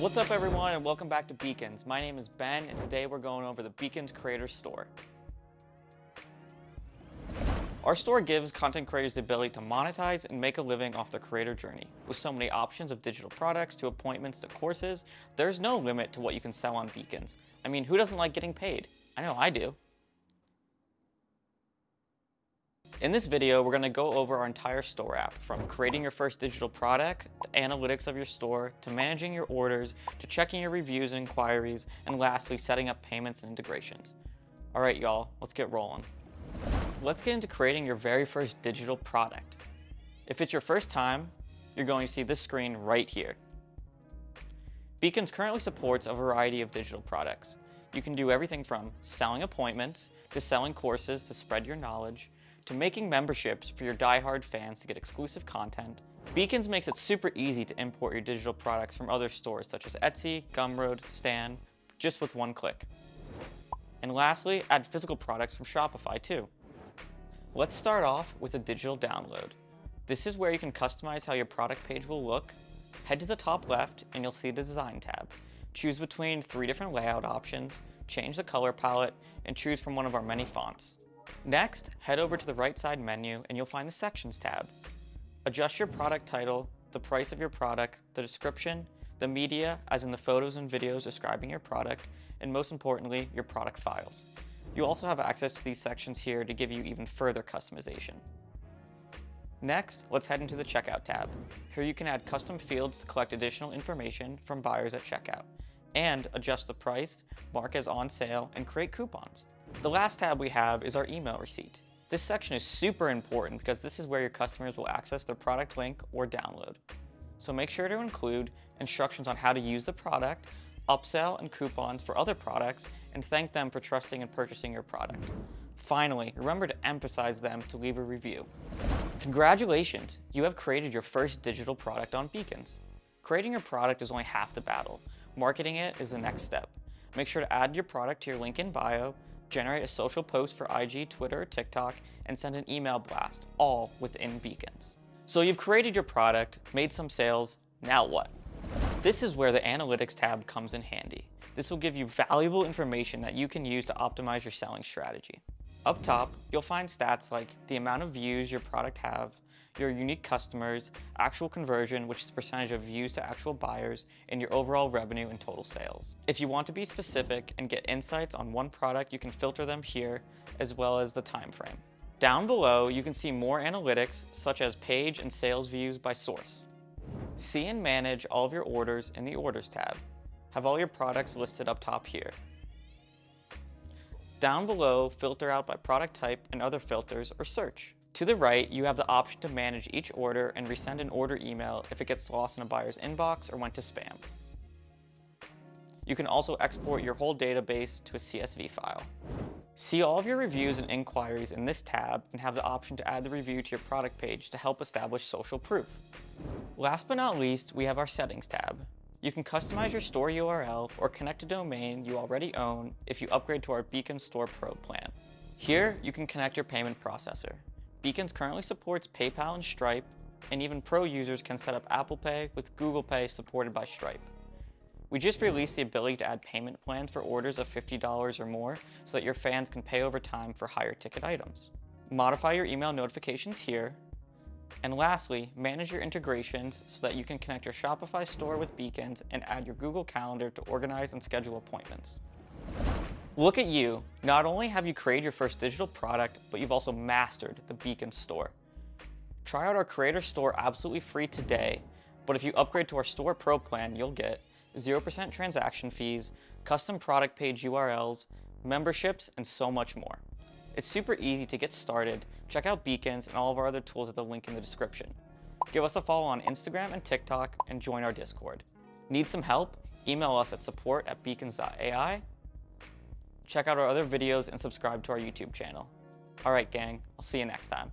What's up everyone and welcome back to Beacons. My name is Ben and today we're going over the Beacons Creator Store. Our store gives content creators the ability to monetize and make a living off their creator journey. With so many options of digital products to appointments to courses, there's no limit to what you can sell on Beacons. I mean, who doesn't like getting paid? I know I do. In this video, we're going to go over our entire store app, from creating your first digital product, to analytics of your store, to managing your orders, to checking your reviews and inquiries, and lastly, setting up payments and integrations. All right, y'all, let's get rolling. Let's get into creating your very first digital product. If it's your first time, you're going to see this screen right here. Beacons currently supports a variety of digital products. You can do everything from selling appointments, to selling courses to spread your knowledge, to making memberships for your die-hard fans to get exclusive content, Beacons makes it super easy to import your digital products from other stores such as Etsy, Gumroad, Stan, just with one click. And lastly, add physical products from Shopify too. Let's start off with a digital download. This is where you can customize how your product page will look. Head to the top left and you'll see the design tab. Choose between three different layout options, change the color palette, and choose from one of our many fonts. Next, head over to the right side menu and you'll find the Sections tab. Adjust your product title, the price of your product, the description, the media, as in the photos and videos describing your product, and most importantly, your product files. You also have access to these sections here to give you even further customization. Next, let's head into the Checkout tab. Here you can add custom fields to collect additional information from buyers at checkout, and adjust the price, mark as on sale, and create coupons. The last tab we have is our email receipt. This section is super important because this is where your customers will access their product link or download. So make sure to include instructions on how to use the product, upsell and coupons for other products, and thank them for trusting and purchasing your product. Finally, remember to emphasize them to leave a review. Congratulations, you have created your first digital product on Beacons. Creating your product is only half the battle. Marketing it is the next step. Make sure to add your product to your link in bio, generate a social post for IG, Twitter, TikTok, and send an email blast, all within Beacons. So you've created your product, made some sales, now what? This is where the Analytics tab comes in handy. This will give you valuable information that you can use to optimize your selling strategy. Up top, you'll find stats like the amount of views your product have, your unique customers, actual conversion, which is the percentage of views to actual buyers, and your overall revenue and total sales. If you want to be specific and get insights on one product, you can filter them here, as well as the time frame. Down below, you can see more analytics, such as page and sales views by source. See and manage all of your orders in the Orders tab. Have all your products listed up top here. Down below, filter out by product type and other filters or search. To the right, you have the option to manage each order and resend an order email if it gets lost in a buyer's inbox or went to spam. You can also export your whole database to a CSV file. See all of your reviews and inquiries in this tab and have the option to add the review to your product page to help establish social proof. Last but not least, we have our Settings tab. You can customize your store URL or connect a domain you already own if you upgrade to our Beacon Store Pro plan. Here, you can connect your payment processor. Beacons currently supports PayPal and Stripe, and even pro users can set up Apple Pay with Google Pay supported by Stripe. We just released the ability to add payment plans for orders of $50 or more so that your fans can pay over time for higher ticket items. Modify your email notifications here. And lastly, manage your integrations so that you can connect your Shopify store with Beacons and add your Google Calendar to organize and schedule appointments. Look at you. Not only have you created your first digital product, but you've also mastered the Beacon store. Try out our Creator Store absolutely free today, but if you upgrade to our Store Pro plan, you'll get 0% transaction fees, custom product page URLs, memberships, and so much more. It's super easy to get started. Check out Beacons and all of our other tools at the link in the description. Give us a follow on Instagram and TikTok and join our Discord. Need some help? Email us at support at beacons.ai Check out our other videos and subscribe to our YouTube channel. Alright gang, I'll see you next time.